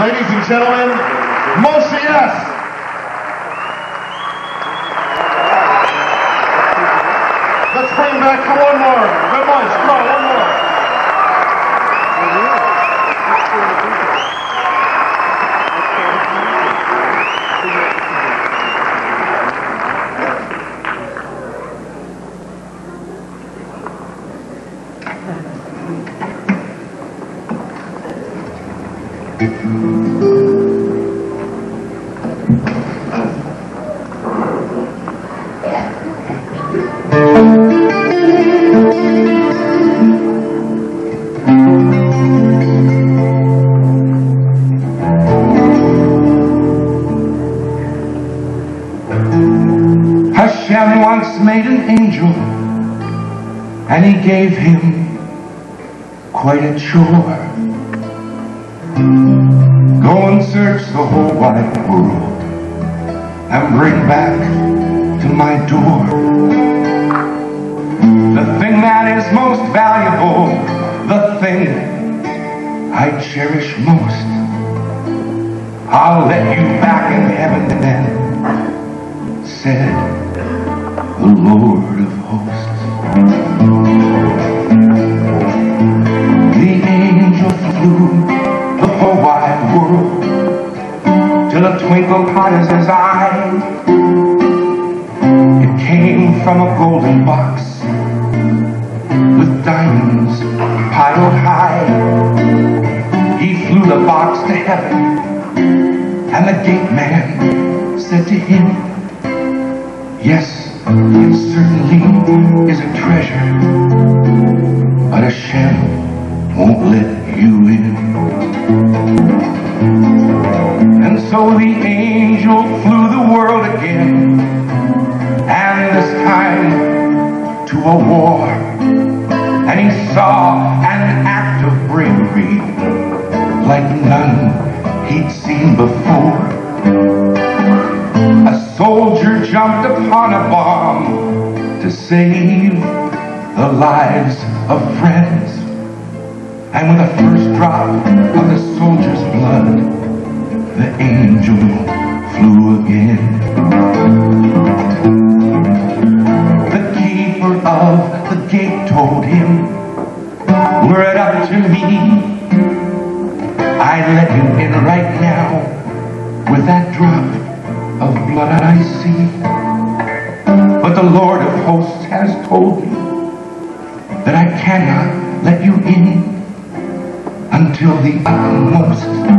Ladies and gentlemen, Moshe Yess. Let's bring back for one more. Good boys, come on, one more. Hashem once made an angel and he gave him quite a chore. Go and search the whole wide world and bring back to my door the thing that is most valuable, the thing I cherish most. I'll let you back in heaven then, said the Lord of hosts. World till a twinkle caught his eye. It came from a golden box with diamonds piled high. He flew the box to heaven, and the gate man said to him, Yes, it certainly is a treasure, but Hashem won't let you in. So the angel flew the world again, and this time to a war. And he saw an act of bravery like none he'd seen before. A soldier jumped upon a bomb to save the lives of friends. And with the first drop of the soldier's blood, the angel flew again. The keeper of the gate told him, were it up to me, I'd let you in right now with that drop of blood I see. But the Lord of hosts has told me that I cannot let you in until the utmost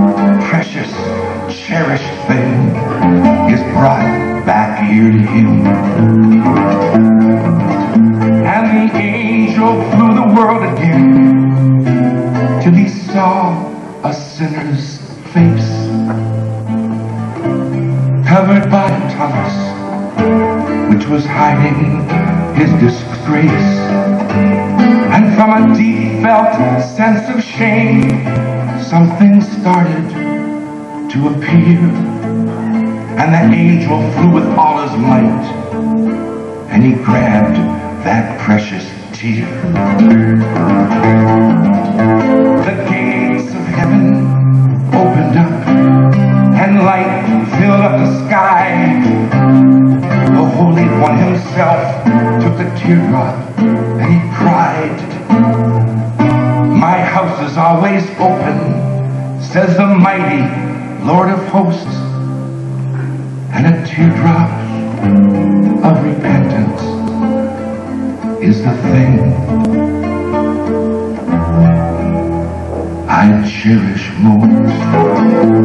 his disgrace. And from a deep felt sense of shame, something started to appear. And the angel flew with all his might, and he grabbed that precious tear. to God. And he cried, My house is always open, says the mighty Lord of hosts. And a teardrop of repentance is the thing I cherish most.